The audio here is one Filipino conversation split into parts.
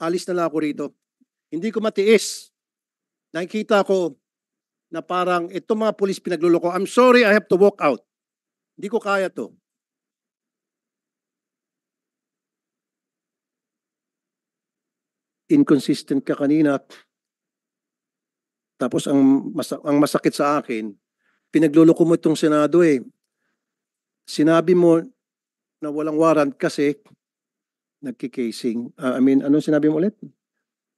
alis na lang ako rito. Hindi ko matiis. Nakikita ko na parang itong mga pulis pinagluloko. I'm sorry, I have to walk out. Hindi ko kaya to. Inconsistent ka kanina. Tapos ang, mas- ang masakit sa akin, pinagluloko mo itong Senado eh. Sinabi mo na walang warrant kasi nagkikasing. Ah, I mean, anong sinabi mo ulit?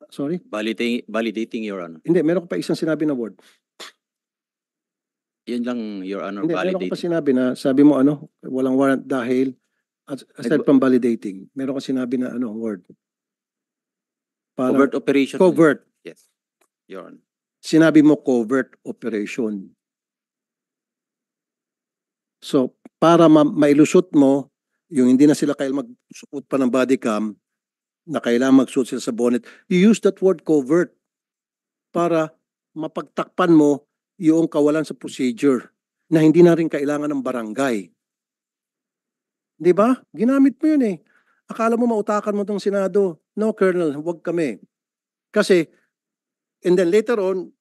Sorry? Validating, validating, Your Honor. Hindi, meron ko pa isang sinabi na word. Yun lang, Your Honor, Hindi, meron ko pa validating. sinabi na, sabi mo ano, walang warrant dahil, as- aside Nag- from validating, meron ko sinabi na ano, word. Parang Covert operation. covert. Yes, Your Honor. Sinabi mo covert operation. So, para ma- mailusot mo, yung hindi na sila kailangan magsuot pa ng body cam, na kailangan magsuot sila sa bonnet, you use that word covert para mapagtakpan mo yung kawalan sa procedure na hindi na rin kailangan ng barangay. Di ba? Ginamit mo yun eh. Akala mo mautakan mo tong Senado. No, Colonel, huwag kami. Kasi, and then later on,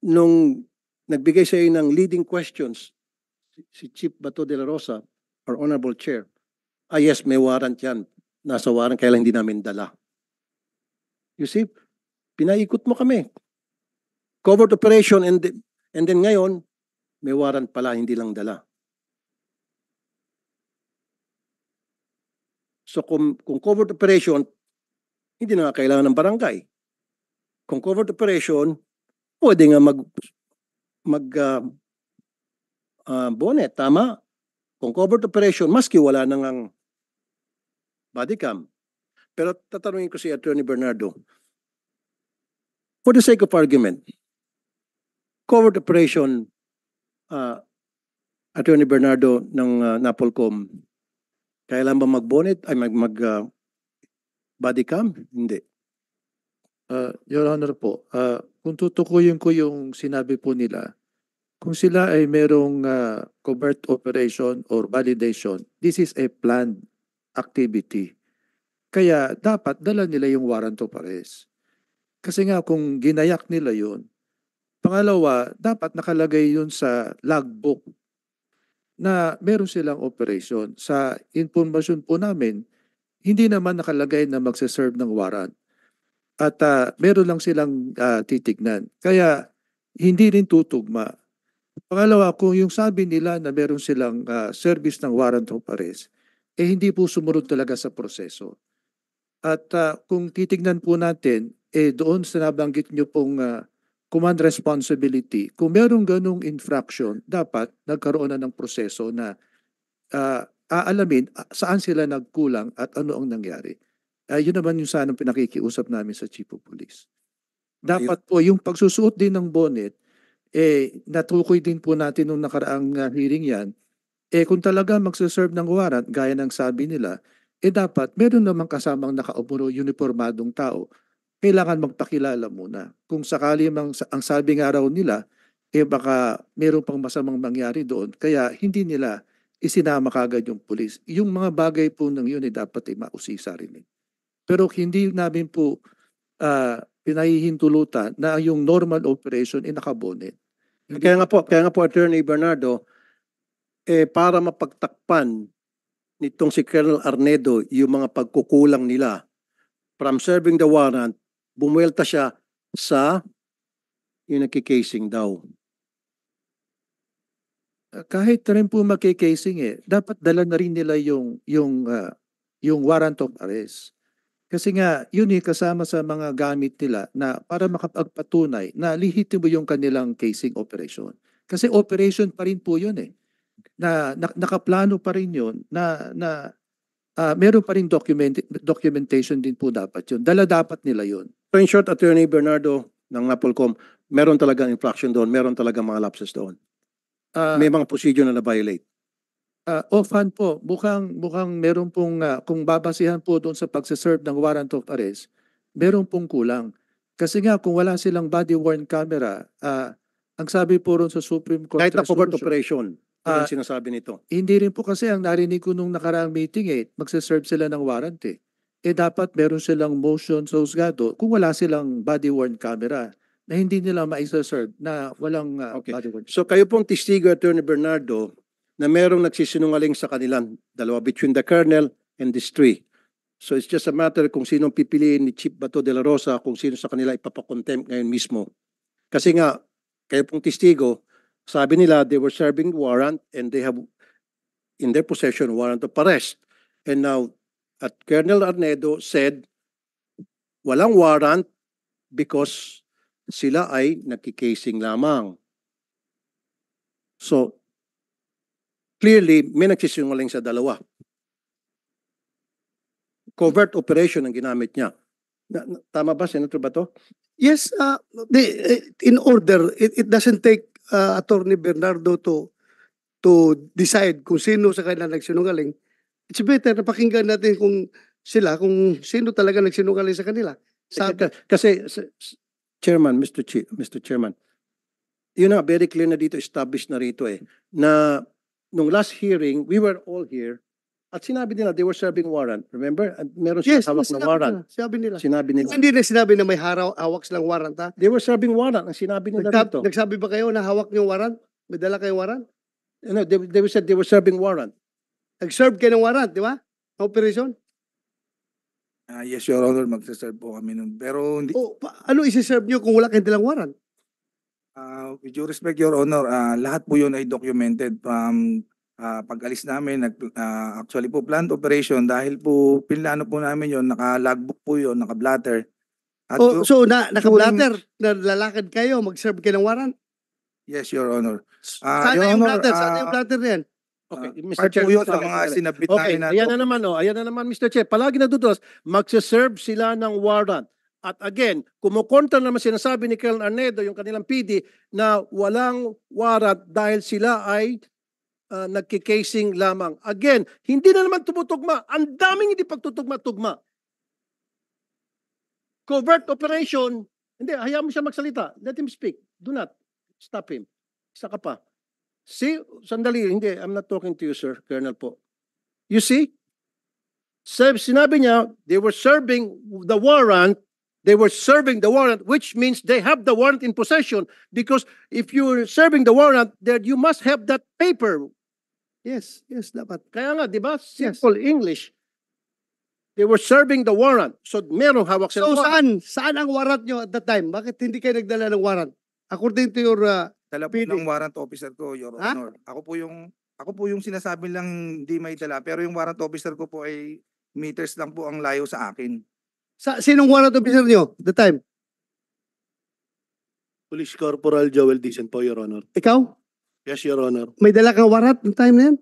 nung nagbigay sa ng leading questions, si Chief Bato de la Rosa, our Honorable Chair, ah yes, may warrant yan. Nasa warrant, kaya lang hindi namin dala. You see, pinaikot mo kami. Covert operation and, and then ngayon, may warrant pala, hindi lang dala. So kung, kung covert operation, hindi na nga kailangan ng barangay. Kung covert operation, pwede nga mag mag ah, ah, bonnet, tama? Kung covert operation, maski wala nang ang body cam. Pero tatanungin ko si Attorney Bernardo, for the sake of argument, covert operation, ah, Attorney Bernardo ng ah, Napolcom, kailan ba mag-bonnet, ay mag, mag ah, body cam? Hindi. Uh, Your Honor po, uh, kung tutukuyin ko yung sinabi po nila, kung sila ay merong uh, covert operation or validation, this is a planned activity. Kaya dapat dala nila yung warrant of arrest. Kasi nga kung ginayak nila yun, pangalawa, dapat nakalagay yun sa logbook na meron silang operation. Sa informasyon po namin, hindi naman nakalagay na magsaserve ng warrant at ah, meron lang silang ah, titignan. Kaya hindi rin tutugma. Pangalawa, kung yung sabi nila na meron silang ah, service ng warrant of arrest, eh hindi po sumunod talaga sa proseso. At ah, kung titignan po natin, eh doon sa nabanggit nyo pong ah, command responsibility, kung merong ganong infraction, dapat nagkaroon na ng proseso na ah, aalamin saan sila nagkulang at ano ang nangyari. Ah, yun naman yung sanang pinakikiusap namin sa Chief of Police. Dapat po yung pagsusuot din ng bonnet, eh natukoy din po natin nung nakaraang ah, hearing yan, eh kung talaga magsaserve ng warrant, gaya ng sabi nila, eh dapat meron namang kasamang nakaupo uniformadong tao, kailangan magpakilala muna. Kung sakali mang, ang sabi nga raw nila, eh baka meron pang masamang mangyari doon, kaya hindi nila isinama kagad yung pulis. Yung mga bagay po ng yun, eh dapat eh mausisa rin eh. Pero hindi namin po ah, pinahihintulutan na yung normal operation ay nakabonet. Kaya nga po, kaya nga po Attorney Bernardo, eh para mapagtakpan nitong si Colonel Arnedo yung mga pagkukulang nila from serving the warrant, bumuelta siya sa yung nagkikasing daw. Ah, kahit rin po magkikasing eh, dapat dala na rin nila yung, yung, ah, yung warrant of arrest. Kasi nga, yun eh, kasama sa mga gamit nila na para makapagpatunay na lihitimo yung kanilang casing operation. Kasi operation pa rin po yun eh. Na, na nakaplano pa rin yun na, na ah, meron pa rin document, documentation din po dapat yun. Dala dapat nila yun. So in short, Attorney Bernardo ng Napolcom, meron talagang infraction doon, meron talagang mga lapses doon. Ah, May mga procedure na na-violate. Uh, offhand po, mukhang, mukhang meron pong, ah, kung babasihan po doon sa pagsaserve ng warrant of arrest, meron pong kulang. Kasi nga, kung wala silang body worn camera, ah, ang sabi po ron sa Supreme Court Kahit na covert operation, Ah, ang sinasabi nito. hindi rin po kasi ang narinig ko nung nakaraang meeting eh, magsaserve sila ng warrant eh. eh dapat meron silang motion sa husgado kung wala silang body worn camera na hindi nila ma-serve na walang uh, Okay. body worn. So kayo pong testigo, Attorney Bernardo, na merong nagsisinungaling sa kanilang dalawa between the colonel and these three. So it's just a matter kung sinong pipiliin ni Chief Bato de la Rosa kung sino sa kanila ipapakontempt ngayon mismo. Kasi nga, kayo pong testigo, sabi nila they were serving warrant and they have in their possession warrant of arrest. And now, at Colonel Arnedo said, walang warrant because sila ay nagkikasing lamang. So, clearly, may nagsisinungaling sa dalawa. Covert operation ang ginamit niya. Na- na- tama ba, Senator Bato? Yes, uh, the, uh, in order, it, it doesn't take uh, Attorney Bernardo to to decide kung sino sa kanila nagsinungaling. It's better na pakinggan natin kung sila, kung sino talaga nagsinungaling sa kanila. Sabi, Ka- Kasi, Chairman, Mr. Chi- Mr. Chairman, yun na, very clear na dito, established na rito eh, na nung last hearing, we were all here, at sinabi nila, they were serving warrant. Remember? Meron yes, silang hawak sinabi warrant. nila, Sabi nila. Sinabi nila. Hindi na sinabi na may haraw, hawak silang warrant ha. They were serving warrant. Ang sinabi nila Nagsab- dito. nagsabi ba kayo na hawak niyo warrant? May dala kayong warrant? No, they, they said they were serving warrant. Nag-serve kayo ng warrant, di ba? Operation? Ah, yes, Your Honor, magsaserve po kami nun. Pero hindi, O, pa- ano isi-serve niyo kung wala kayong dalang warrant? Ah, with due respect, Your Honor, ah, lahat po yun ay documented from ah, pag-alis namin. Nag, ah, actually po, planned operation dahil po pinlano po namin yun, naka-logbook po yun, naka-blatter. At O, yun- so, na, naka-blatter, na lalakad kayo, mag-serve kayo ng warrant? yes, Your Honor. Ah, Sana Your yung Honor, blatter, sana ah, yung blatter na yan. Okay, Mr. part Chair. po yun sa okay, mga sinabit Okay, namin na ayan na naman, oh, ayan na naman, Mr. Chair. Palagi natutulas, magsaserve sila ng warrant. At again, kumukontra naman sinasabi ni Colonel Arnedo, yung kanilang PD, na walang warrant dahil sila ay uh, nagkikasing lamang. Again, hindi na naman tumutugma. Ang daming hindi pagtutugma-tugma. Covert operation, hindi, hayaan mo siya magsalita. Let him speak. Do not stop him. Isa ka pa. See, sandali, hindi, I'm not talking to you, sir, Colonel po. You see? Sab- Sinabi niya, they were serving the warrant, they were serving the warrant, which means they have the warrant in possession because if you're serving the warrant, then you must have that paper. Yes, yes, dapat. Kaya nga, di ba? Simple English. They were serving the warrant. So, merong hawak So, sila. saan? Saan ang warrant nyo at that time? Bakit hindi kayo nagdala ng warrant? According to your, uh, dala po ng warrant officer ko, Your Ha? Honor. Ako po yung ako po yung sinasabi lang hindi may dala pero yung warrant officer ko po ay meters lang po ang layo sa akin. Sa, sinong warrant officer nyo the time? Police Corporal Joel Dicen po, Your Honor. Ikaw? Yes, Your Honor. May dala kang warrant ng time na yan?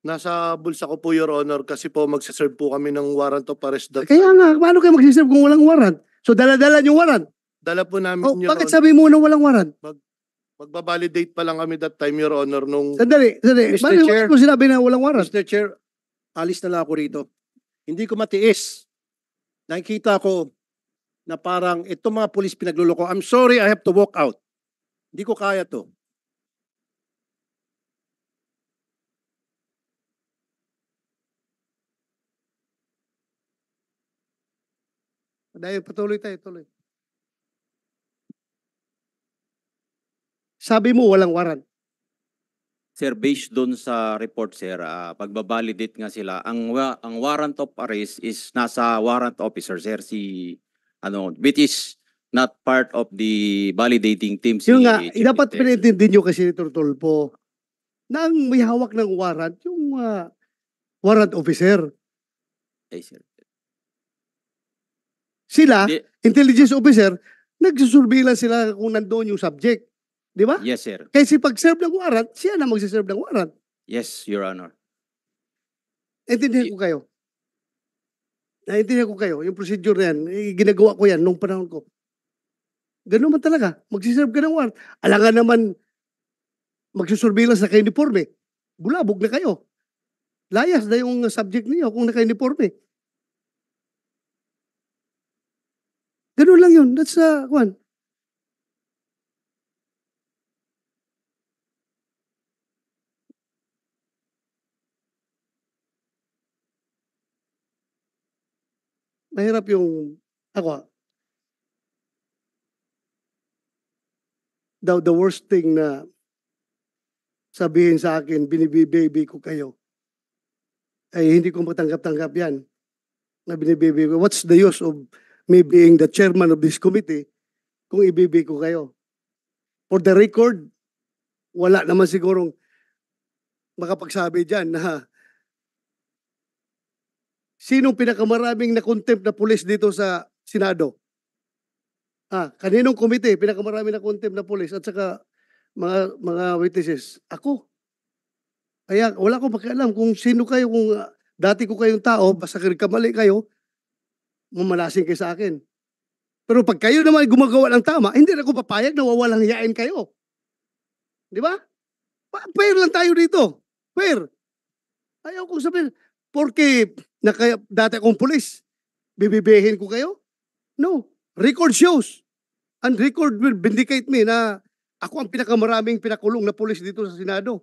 Nasa bulsa ko po, Your Honor, kasi po magsaserve po kami ng warrant of arrest. That, Kaya nga, paano kayo magsiserve kung walang warrant? So, dala-dala yung warrant. dala po namin, Oh, Your bakit Honor. sabi mo na walang warrant? Magbabalidate pa lang kami that time, Your Honor, nung Sandali, sandali. Mr. Bakit Chair. bakit mo sinabi na walang warrant? Mr. Chair, alis na lang ako rito. Hindi ko matiis. Nakikita ko na parang itong mga pulis pinagluloko. I'm sorry, I have to walk out. Hindi ko kaya to. Dahil patuloy tayo, tuloy. Sabi mo walang warrant. Sir, based doon sa report, sir, ah, pagbabalidate nga sila, ang, wa- ang warrant of arrest is nasa warrant officer, sir, si, ano, which is not part of the validating team. Si Yung nga, Chief dapat Intel. pinintindi nyo kasi ni Tulpo na ang may hawak ng warrant, yung ah, warrant officer. Ay, sir. Sila, Di- intelligence officer, nagsusurveillance sila kung nandoon yung subject. Di ba? Yes, sir. Kasi pag-serve ng warrant, siya na magsiserve ng warrant. Yes, Your Honor. Naintindihan ko kayo. Naintindihan ko kayo. Yung procedure na yan, eh, ginagawa ko yan nung panahon ko. Ganun man talaga. Magsiserve ka ng warrant. Alangan naman, magsusurveillance na ka-uniforme. Bulabog na kayo. Layas na yung subject niyo kung naka-uniforme. Ganun lang yun. That's, uh, one. Mahirap yung, ako, the, the worst thing na sabihin sa akin, binibibaby ko kayo, ay hindi ko matanggap-tanggap yan. Na binibaby ko. What's the use of me being the chairman of this committee kung ibibi ko kayo? For the record, wala naman sigurong makapagsabi dyan na sinong pinakamaraming na contempt na pulis dito sa Senado? Ah, kaninong komite pinakamaraming na contempt na pulis at saka mga mga witnesses? Ako. Kaya wala akong pakialam kung sino kayo, kung ah, dati ko kayong tao, basta kamali kayo, mamalasing kayo sa akin. Pero pag kayo naman gumagawa ng tama, hindi na ako papayag na wawalang hiyain kayo. Di ba? Fair lang tayo dito. Fair. Ayaw kong sabihin, porque naka, dati akong pulis, bibibihin ko kayo? No. Record shows. And record will vindicate me na ako ang pinakamaraming pinakulong na pulis dito sa Senado.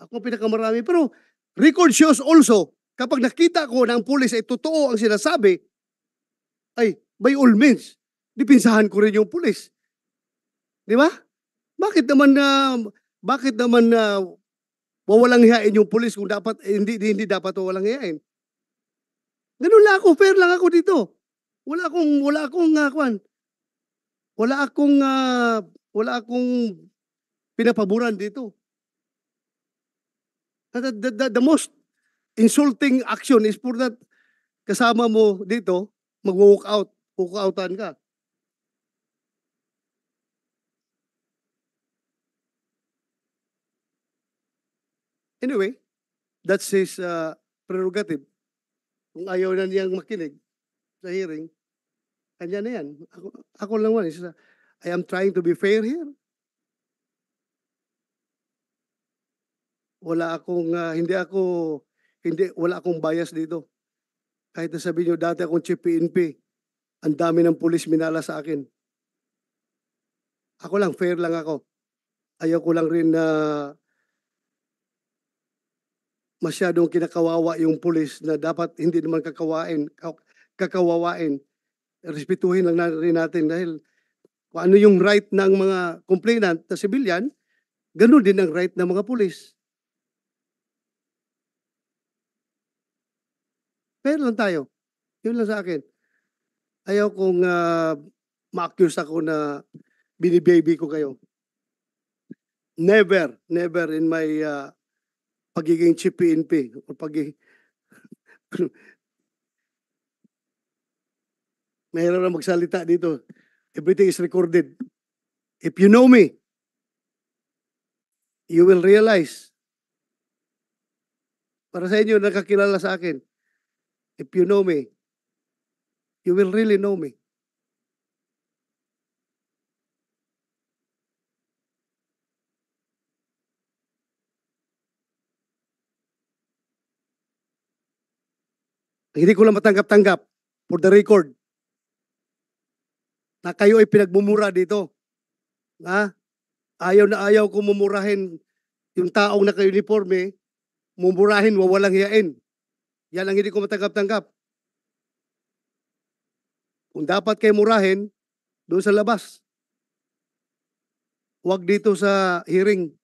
Ako ang pinakamarami. Pero record shows also, kapag nakita ko na ang pulis ay totoo ang sinasabi, ay, by all means, dipinsahan ko rin yung pulis. Di ba? Bakit naman na, bakit naman na wawalang hiyain yung pulis kung dapat, eh, hindi, hindi dapat wawalang hiyain? Ganun lang ako, fair lang ako dito. Wala akong, wala akong, uh, kwan, wala akong, ah, wala akong pinapaboran dito. The, the, the, the most insulting action is for that kasama mo dito, mag-walk out, walk outan ka. Anyway, that's his uh, prerogative. Kung ayaw na niyang makinig sa hearing, kanya na yan. Ako, ako lang man, is, uh, I am trying to be fair here. Wala akong, uh, hindi ako, hindi, wala akong bias dito. Kahit na sabihin nyo, dati akong chief PNP, ang dami ng pulis minala sa akin. Ako lang, fair lang ako. Ayaw ko lang rin na masyadong kinakawawa yung pulis na dapat hindi naman kakawain, ka- kakawawain. Respetuhin lang na rin natin dahil kung ano yung right ng mga complainant na civilian, ganun din ang right ng mga pulis. Fair lang tayo. Yun lang sa akin. Ayaw kong uh, ma-accuse ako na binibaby ko kayo. Never, never in my uh, pagiging chief o pagiging Mahirap na magsalita dito. Everything is recorded. If you know me, you will realize para sa inyo nakakilala sa akin, if you know me, you will really know me. Hindi ko lang matanggap-tanggap for the record na kayo ay pinagmumura dito. Ha? Ayaw na ayaw ko mumurahin yung taong naka-uniforme, mumurahin, wawalang hiyain. Yan ang hindi ko matanggap-tanggap. Kung dapat kayo murahin, doon sa labas. Huwag dito sa hearing.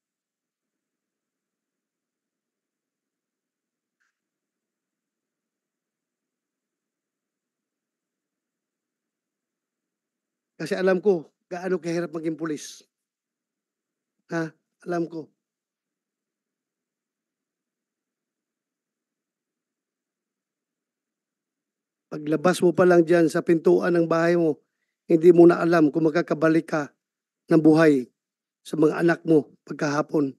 Kasi alam ko, gaano kahirap maging pulis. Ha? Alam ko. Paglabas mo pa lang dyan sa pintuan ng bahay mo, hindi mo na alam kung magkakabalik ka ng buhay sa mga anak mo pagkahapon.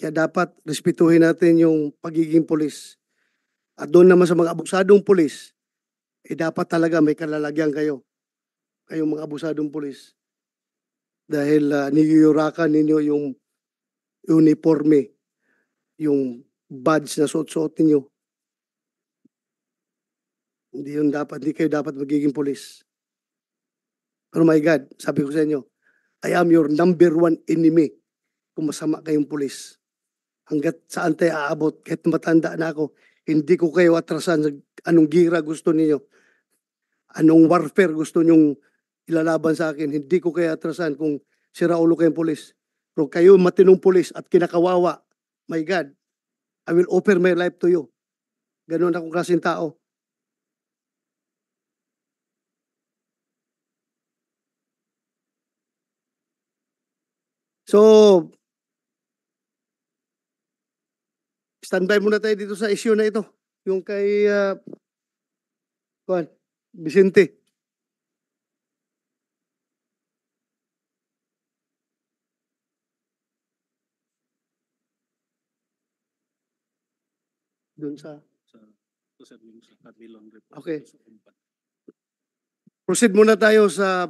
Kaya dapat respetuhin natin yung pagiging pulis. At doon naman sa mga abusadong pulis, eh dapat talaga may kalalagyan kayo. Kayong mga abusadong pulis. Dahil uh, niyuyurakan ninyo yung uniforme, yung badge na suot-suot ninyo. Hindi yun dapat, hindi kayo dapat magiging pulis. Pero my God, sabi ko sa inyo, I am your number one enemy kung masama kayong pulis. Hanggat saan tayo aabot, kahit matanda na ako, Hindi ko kayo atrasan sa anong gira gusto niyo. Anong warfare gusto niyong ilalaban sa akin. Hindi ko kayo atrasan kung sira ulo kayong pulis. Pero kayo matinong pulis at kinakawawa. My God, I will offer my life to you. Ganon akong klaseng tao. So, standby muna tayo dito sa issue na ito. Yung kay, uh, Juan, Vicente. Doon sa... Okay. Proceed muna tayo sa